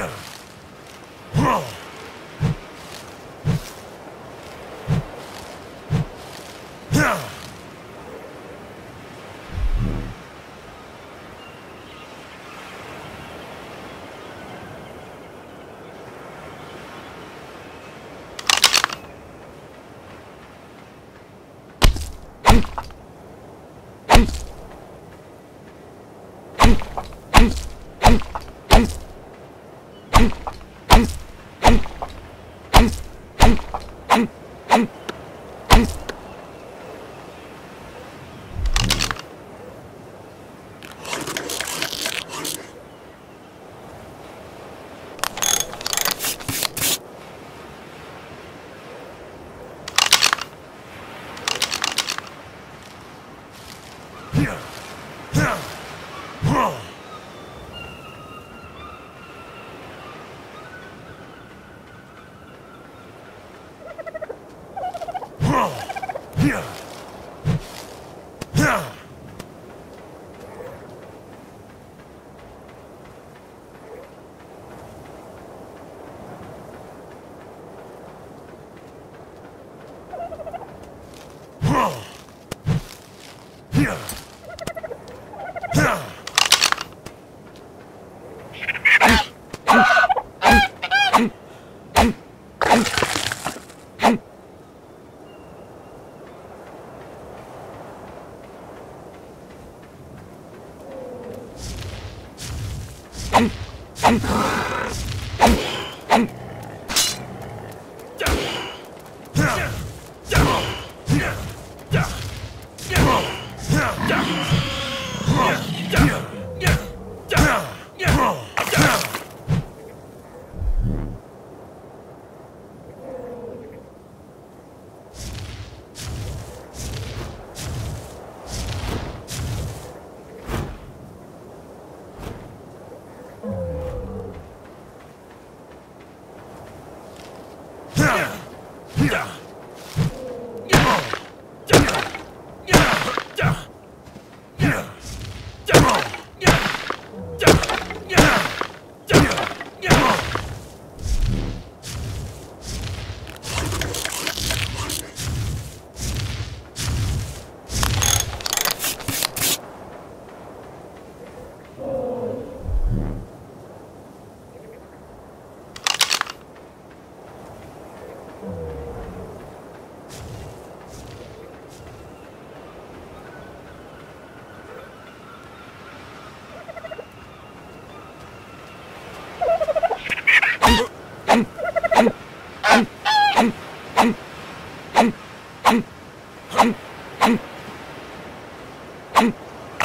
Yeah. Hum.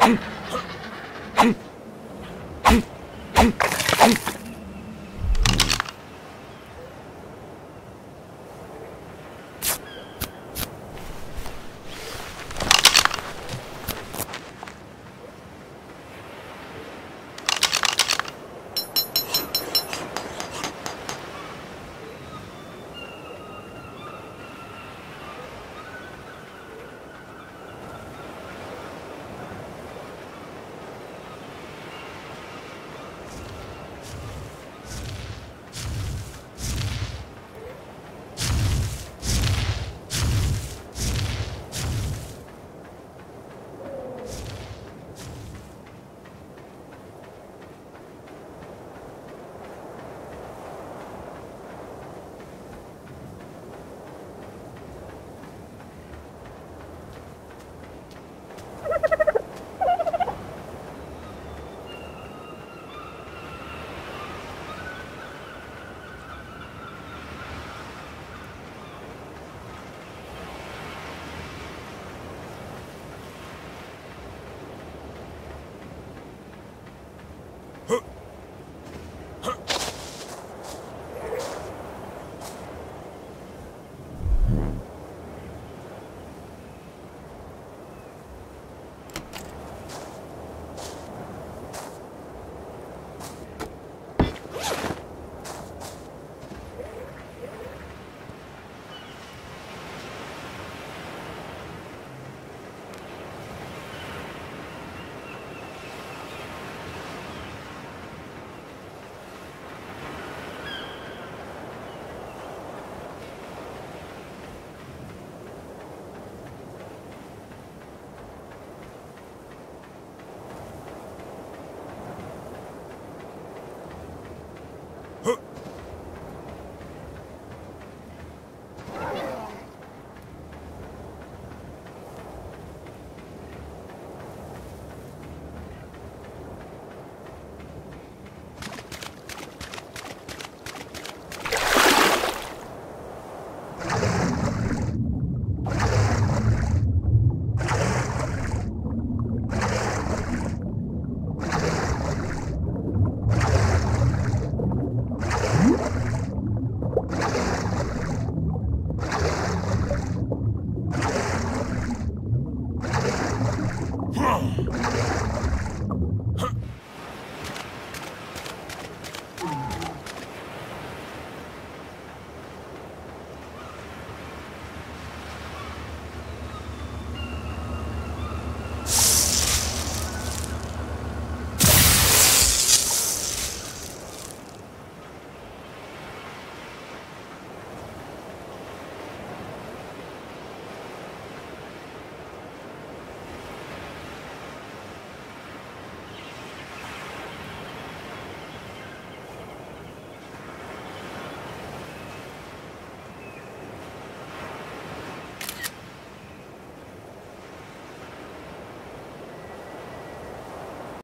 Hey!